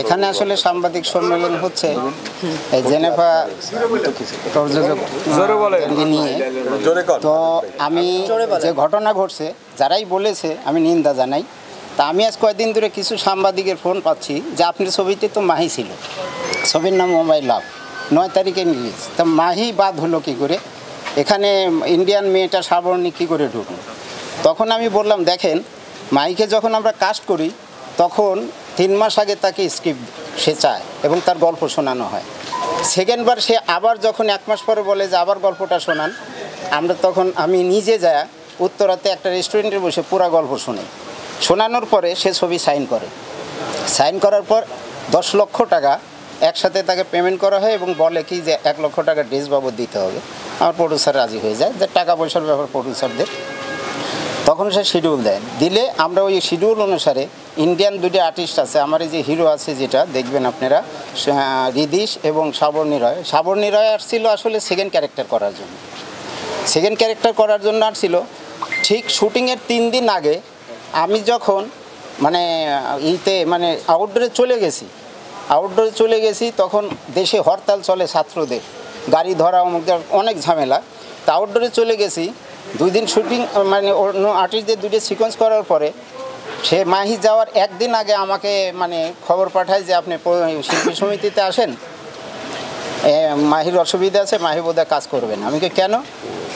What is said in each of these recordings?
এখানে আসলে সাংবাদিক সম্মেলন হচ্ছে। এই জেনেভা নিয়ে। তো আমি যে ঘটনা ঘটছে যারাই বলেছে আমি নিন্দা জানাই। তা আমি আজ কয়েকদিন ধরে কিছু সাংবাদিকের ফোন পাচ্ছি যে আপনার ছবিতে তো মাহি ছিল। ছবির নাম মোবাইল লাভ। নয় তারিখে রিলিজ। তা মাহি বাদ হলো কি করে? এখানে ইন্ডিয়ান মেয়েটা সাবর্ণী কী করে ঢুকলো? তখন আমি বললাম, দেখেন, মাইকে যখন আমরা কাস্ট করি, তখন তিন মাস আগে তাকে স্ক্রিপ্ট সে চায় এবং তার গল্প শোনানো হয়। সেকেন্ডবার সে আবার যখন এক মাস পরে বলে যে, আবার গল্পটা শোনান, আমরা তখন, আমি নিজে যা উত্তরাতে একটা রেস্টুরেন্টে বসে পুরা গল্প শুনি। শোনানোর পরে সে ছবি সাইন করে। সাইন করার পর দশ লক্ষ টাকা একসাথে তাকে পেমেন্ট করা হয় এবং বলে কি যে, এক লক্ষ টাকা ড্রেস বাবদ দিতে হবে। আমার প্রডিউসার রাজি হয়ে যায় যে, টাকা পয়সার ব্যাপার প্রডিউসারদের তখন সে শিডিউল দেয়। দিলে আমরা ওই শিডিউল অনুসারে ইন্ডিয়ান দুটি আর্টিস্ট আছে, আমার এই যে হিরো আছে যেটা, দেখবেন আপনারা রিদিশ এবং সাবর্ণী রয় সাবর্ণী রয় আসছিল আসলে সেকেন্ড ক্যারেক্টার করার জন্য। সেকেন্ড ক্যারেক্টার করার জন্য আসছিল, ঠিক শুটিংয়ের তিন দিন আগে আমি যখন মানে ইতে মানে আউটডোরে চলে গেছি। আউটডোরে চলে গেছি, তখন দেশে হরতাল চলে ছাত্রদের। গাড়ি ধরা অনেক ঝামেলা। তা আউটডোরে চলে গেছি দুই দিন শুটিং মানে অন্য আর্টিস্টদের দুটো সিকোয়েন্স করার পরে সে মাহি যাওয়ার একদিন আগে আমাকে মানে খবর পাঠায় যে আপনি শিল্পী সমিতিতে আসেন। মাহির অসুবিধা আছে মাহি বোধহয় কাজ করবেন আমি কেন?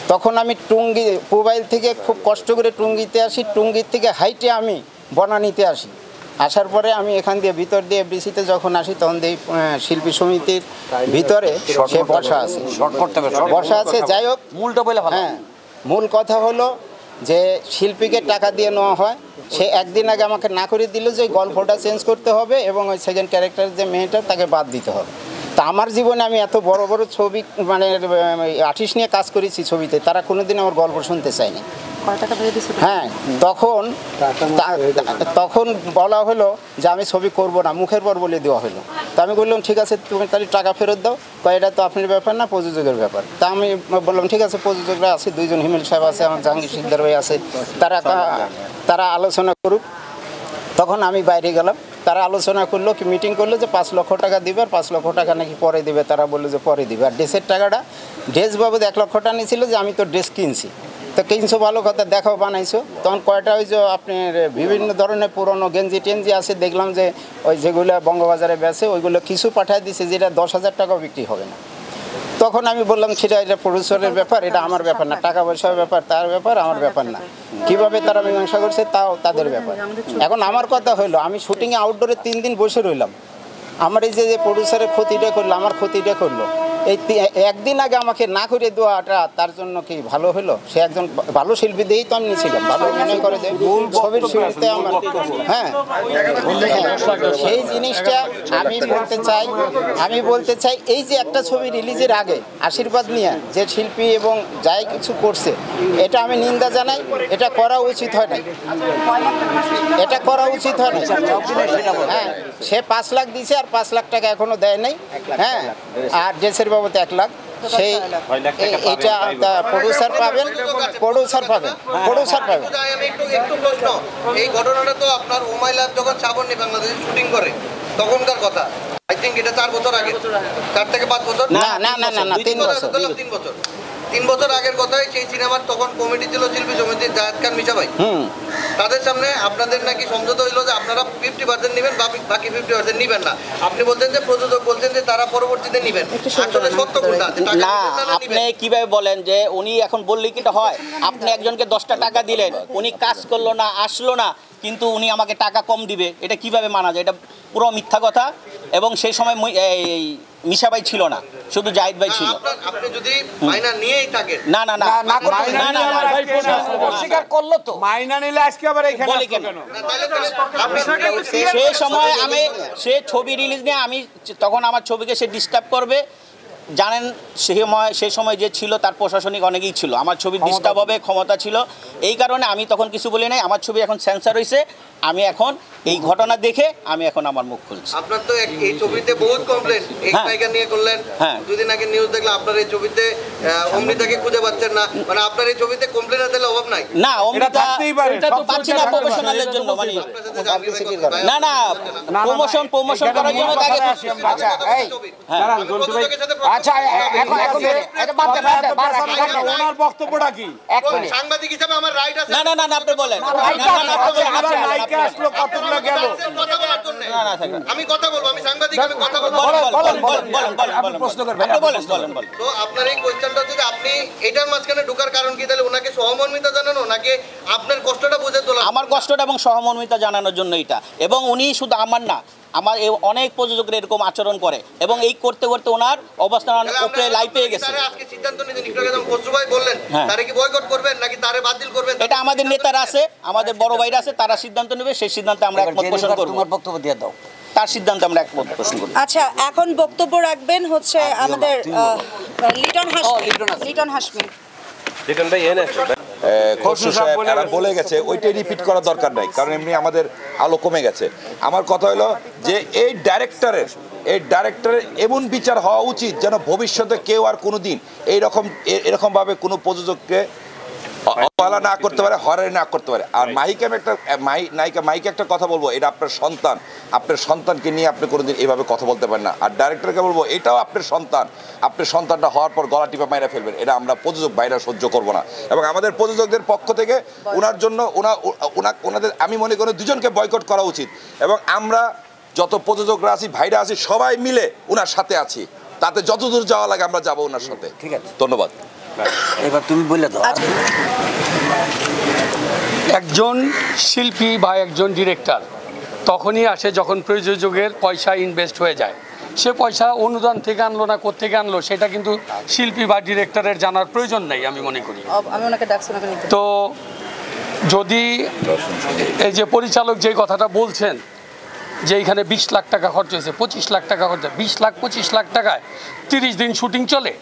তখন আমি টুঙ্গি মোবাইল থেকে খুব কষ্ট করে টুঙ্গিতে আসি। টুঙ্গির থেকে হাইটে আমি বনানীতে আসি। আসার পরে আমি এখান দিয়ে ভিতর দিয়ে এফডিসিতে যখন আসি তখন আহ, শিল্পী সমিতির ভিতরে সে বসা আছে। বসা আছে যাই হোক। মূলটা বলে হ্যাঁ। মূল কথা হলো যে শিল্পীকে টাকা দিয়ে নেওয়া হয়। সে একদিন আগে আমাকে না করে দিল যে গল্পটা চেঞ্জ করতে হবে এবং ওই সেকেন্ড ক্যারেক্টার যে মেয়েটা তাকে বাদ দিতে হবে। তা আমার জীবনে আমি এত বড় বড় ছবি মানে আর্টিস্ট নিয়ে কাজ করেছি ছবিতে তারা কোনোদিন আমার গল্প শুনতে চায়নি। হ্যাঁ তখন তখন বলা হলো যে আমি ছবি করব না মুখের পর বলে দেওয়া হলো। তা আমি বললাম, ঠিক আছে, তুমি তাহলে টাকা ফেরত দাও। কয়, এটা তো আপনার ব্যাপার না, প্রযোজকের ব্যাপার। তা আমি বললাম, ঠিক আছে, প্রযোজকরা আছে, দুইজন হিমেল সাহেব আছে, আমার জাহাঙ্গীর সিকদার ভাই আছে, তারা তারা আলোচনা করুক। তখন আমি বাইরে গেলাম, তারা আলোচনা করল কি মিটিং করল যে পাঁচ লক্ষ টাকা দিবে আর পাঁচ লক্ষ টাকা নাকি পরে দিবে। তারা বলল যে পরে দিবে। আর ড্রেসের টাকাটা, ড্রেস বাবদ এক লক্ষ টাকা নিয়েছিল যে আমি তো ড্রেস কিনছি। তো কিনছো ভালো কথা দেখাও বানাইছো। তখন কয়টা ওই যে আপনার বিভিন্ন ধরনের পুরনো গেঞ্জি টেঞ্জি আছে, দেখলাম যে ওই যেগুলো বঙ্গবাজারে বেছে ওইগুলো কিছু পাঠিয়ে দিছে যেটা দশ হাজার টাকাও বিক্রি হবে না। তখন আমি বললাম, সেটা এটা প্রডিউসারের ব্যাপার, এটা আমার ব্যাপার না। টাকা পয়সার ব্যাপার, তার ব্যাপার, আমার ব্যাপার না। কীভাবে তারা মীমাংসা করছে, তাও তাদের ব্যাপার। এখন আমার কথা হলো আমি শুটিংয়ে আউটডোরে তিন দিন বসে রইলাম। আমার এই যে প্রডিউসারের ক্ষতিটা করল, আমার ক্ষতিটা করল। এই একদিন আগে আমাকে না করে দেওয়াটা তার জন্য কি ভালো হলো সে একজন ভালো শিল্পী দিয়েই তো আমি নিয়েছিলাম ভালো মনে করে যে ছবির শিল্পীতে আমার হ্যাঁ। সেই জিনিসটা আমি বলতে চাই আমি বলতে চাই এই যে একটা ছবি রিলিজের আগে আশীর্বাদ নিয়ে যে শিল্পী এবং যাই কিছু করছে এটা আমি নিন্দা জানাই এটা করা উচিত হয় নাই। এটা করা উচিত হয় না হ্যাঁ সে পাঁচ লাখ দিছে আর পাঁচ লাখ টাকা এখনও দেয় নাই। হ্যাঁ আর ড্রেসের বাবদ এক লাখ। সেই এটা প্রডিউসার পাবেন। প্রডিউসার পাবেন প্রডিউসার পাবেন একটু একটু প্রশ্ন। এই ঘটনাটা তো আপনার ওমাইলাভ যখন সাবর্ণী বাংলাদেশে শুটিং করে তখনকার কথা। আই থিঙ্ক এটা চার বছর আগে। চার থেকে পাঁচ বছর? না না না না না তিন বছর তিন বছর। তিন বছর আগের কথাই সেই সিনেমার তখন কমিটি ছিল শিল্পী সমিতির জাহেদ খান মিশা ভাই তাদের সামনে আপনাদের নাকি সমঝোতা হইল যে আপনারা ফিফটি পার্সেন্ট নেবেন বাকি ফিফটি পার্সেন্ট নেবেন না। আপনি বলছেন যে প্রযোজক বলছেন যে তারা পরবর্তীতে নেবেন। আসলে সত্য কোনটা? না আপনি কীভাবে বলেন যে উনি এখন বললে কি এটা হয়। আপনি একজনকে দশটা টাকা দিলেন উনি কাজ করল না আসলো না কিন্তু উনি আমাকে টাকা কম দিবে। এটা কীভাবে মানা যায়? এটা পুরো মিথ্যা কথা। এবং সেই সময় মুই- এই মিশাবাই ছিল না শুধু জাহিদ ভাই ছিল। আপনার- আপনি যদি মাইনা নিয়েই থাকেন। না না না। না না না না অস্বীকার করল তো। মাইনা নিলে আজকে আবার এখানে বলি কেন? কেন? না, তাহলে তাহলে আপনি সেই সময় আমি সে ছবি রিলিজ নিয়ে আমি তখন আমার ছবিকে সে ডিস্টার্ব করবে। জানেন সে সময় সে সময় যে ছিল তার প্রশাসনিক অনেকেই ছিল। আমার ছবি ডিস্টার্ব হবে ক্ষমতা ছিল। এই কারণে আমি তখন কিছু বলি নাই। আমার ছবি এখন সেন্সার হয়েছে আমি এখন এই ঘটনা দেখে আমি এখন আমার মুখ খুলছি। আপনার তো এই ছবিতে বহুত কমপ্লেন এক হ্যাঁ। নিয়ে করলেন। হ্যাঁ। দুদিন আগে নিউজ দেখলাম আপনার এই ছবিতে অমৃতাকে খুঁজে পাচ্ছেন না। মানে আপনার এই ছবিতে কমপ্লেন দিলে অভাব নাই? না অমৃতা থাকতেই পারে, এটা তো পাচ্ছি না চলতে প্রফেশনালের জন্য মানে ভাই। না না প্রমোশন প্রমোশন করার জন্য তাকে আচ্ছা এই হ্যাঁ। আমি প্রযোজকের সাথে আচ্ছা এখন এখন এটা বাদ দে, বাদ দে। ওনার বক্তব্যটা কি? এক মিনিট। সাংবাদিক হিসাবে আমার রাইট আছে। না না না আপনি বলেন। না, না, না, আপনি বলেন, নায়িকা আসলো গেল। কথা। আমি বলব আমি সাংবাদিক আমি কথা বলব। বলেন, বলেন, বলেন, বলেন, বলেন, বলেন, বলেন, প্রশ্ন করবেন, আপনি আপনি বলেন, বলেন, বলেন। তো আপনার এই কোয়েশ্চেনটা হচ্ছে আপনি এটার মাঝখানে ঢোকার কারণ কি তাহলে ওনাকে সহমর্মিতা জানানো নাকি আপনার কষ্টটা বুঝে তোলা? আমার কষ্টটা এবং সহমর্মিতা জানানোর জন্য এটা। এবং উনি শুধু আমার না আমার এই অনেক প্রযোজকের এরকম আচরণ করে এবং এই করতে করতে ওনার অবস্থান অনেক উপরে লাই পেয়ে গেছে। ভাই হ্যাঁ। তারে কি বয়কট করবেন নাকি তারে বাতিল করবেন? এটা আমাদের নেতারা আছে আমাদের বড় ভাইরা আছে তারা সিদ্ধান্ত নেবে সেই সিদ্ধান্তে আমরা একমত পোষণ করব। তোমার বক্তব্য দিয়ে দাও। তার সিদ্ধান্তে আমরা একমত পোষণ করব। আচ্ছা এখন বক্তব্য রাখবেন হচ্ছে আমাদের লিটন হাসমি লিটন হাসমি। লিটন হাসমি খসরু সাহেব এরা বলে গেছে ওইটাই রিপিট করার দরকার নাই কারণ এমনি আমাদের আলো কমে গেছে। আমার কথা হলো যে এই ডাইরেক্টরের এই ডাইরেক্টরের এমন বিচার হওয়া উচিত যেন ভবিষ্যতে কেউ আর কোনো দিন এইরকম এরকমভাবে কোনো প্রযোজককে অবহেলা না করতে পারে হরারি না করতে পারে। আর মাইকে আমি একটা মাই নায়িকা মাইকে একটা কথা বলব এটা আপনার সন্তান। আপনার সন্তানকে নিয়ে আপনি কোনোদিন এইভাবে কথা বলতে পারেন না। আর ডাইরেক্টরকে বলব এটাও আপনার সন্তান। আপনার সন্তানটা হওয়ার পর গলা টিপা মাইরা ফেলবেন। এটা আমরা প্রযোজক বাইরা সহ্য করব না। এবং আমাদের প্রযোজকদের পক্ষ থেকে ওনার জন্য ওনা ওনা ওনাদের আমি মনে করি দুজনকে বয়কট করা উচিত। এবং আমরা যত প্রযোজকরা আছি ভাইরা আছি সবাই মিলে ওনার সাথে আছি। তাতে যতদূর যাওয়া লাগে আমরা যাব ওনার সাথে। ঠিক আছে। ধন্যবাদ। এবার তুমি বলে দাও। আচ্ছা। একজন শিল্পী বা একজন ডিরেক্টর তখনই আসে যখন প্রযোজকের পয়সা ইনভেস্ট হয়ে যায়। সে পয়সা অনুদান থেকে আনলো না কোত্থেকে আনলো সেটা কিন্তু শিল্পী বা ডিরেক্টরের জানার প্রয়োজন নেই আমি মনে করি। তো যদি এই যে পরিচালক যে কথাটা বলছেন যে এখানে বিশ লাখ টাকা খরচ হয়েছে, পঁচিশ লাখ টাকা খরচ বিশ লাখ, পঁচিশ লাখ টাকায় তিরিশ দিন শুটিং চলে।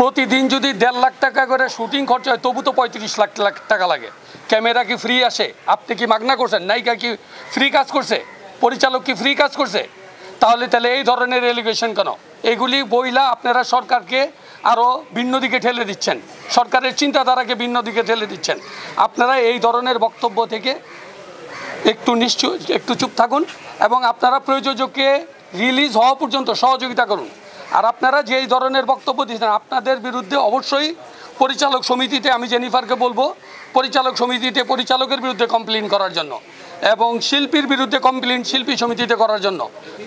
প্রতিদিন যদি দেড় লাখ টাকা করে শুটিং খরচ হয়, তবু তো পঁয়ত্রিশ লাখ লাখ টাকা লাগে। ক্যামেরা কি ফ্রি আসে? আপনি কি মাগনা করছেন? নায়িকা কি ফ্রি কাজ করছে? পরিচালক কি ফ্রি কাজ করছে? তাহলে তাহলে এই ধরনের এলিগেশন কেন? এগুলি বইলা আপনারা সরকারকে আরও ভিন্ন দিকে ঠেলে দিচ্ছেন। সরকারের চিন্তাধারাকে ভিন্ন দিকে ঠেলে দিচ্ছেন। আপনারা এই ধরনের বক্তব্য থেকে একটু নিশ্চয়, একটু চুপ থাকুন এবং আপনারা প্রযোজককে রিলিজ হওয়া পর্যন্ত সহযোগিতা করুন। আর আপনারা যেই ধরনের বক্তব্য দিচ্ছেন আপনাদের বিরুদ্ধে অবশ্যই পরিচালক সমিতিতে, আমি জেনিফারকে বলব, পরিচালক সমিতিতে পরিচালকের বিরুদ্ধে কমপ্লেন করার জন্য এবং শিল্পীর বিরুদ্ধে কমপ্লেন শিল্পী সমিতিতে করার জন্য।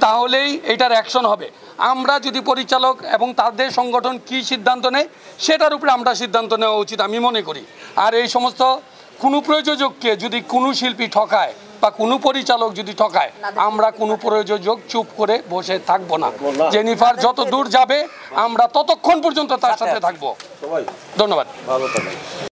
তাহলেই এটার অ্যাকশন হবে। আমরা যদি পরিচালক এবং তাদের সংগঠন কি সিদ্ধান্ত নেয়, সেটার উপরে আমরা সিদ্ধান্ত নেওয়া উচিত, আমি মনে করি। আর এই সমস্ত কোনো প্রযোজককে যদি কোনো শিল্পী ঠকায় বা কোনো পরিচালক যদি ঠকায় আমরা কোনো প্রযোজক চুপ করে বসে থাকব না। জেনিফার যত দূর যাবে আমরা ততক্ষণ পর্যন্ত তার সাথে থাকব। ধন্যবাদ।